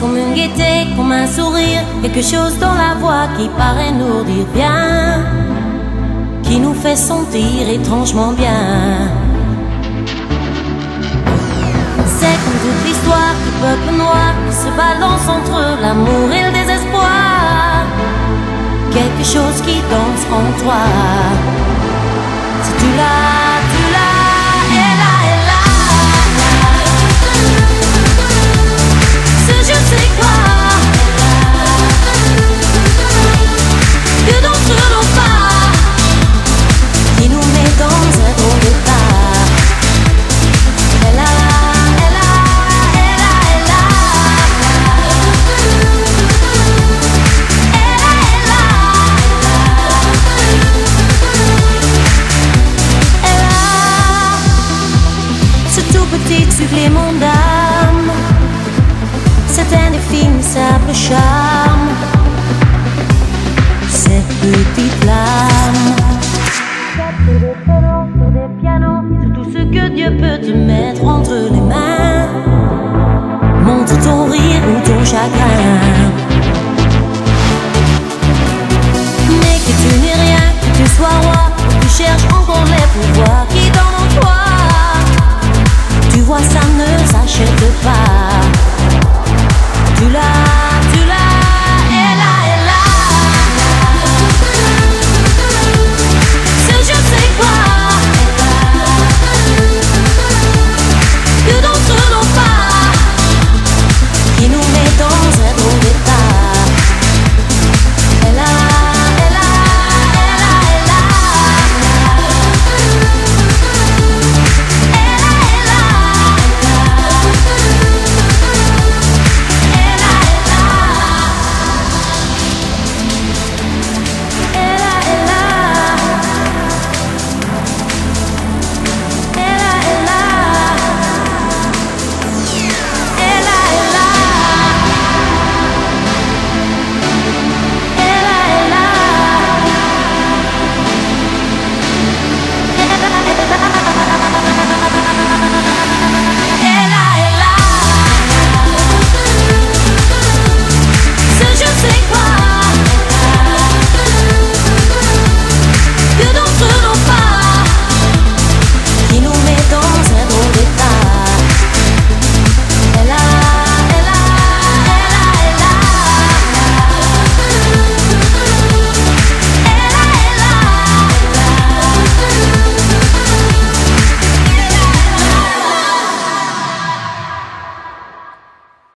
Comme une gaieté, comme un sourire, quelque chose dans la voix qui paraît nous dire bien, qui nous fait sentir étrangement bien. C'est comme toute l'histoire du peuple noir qui se balance entre l'amour et le désespoir. Quelque chose qui danse en toi. Si tu l'as, supplément d'âme. C'est indéfinissable charme. Cette petite flamme. c'est tout ce que Dieu peut te mettre entre les mains. Montre ton rire ou ton chagrin. Mais que tu n'es rien, que tu sois roi, que tu cherches encore les pouvoirs. was on the sing.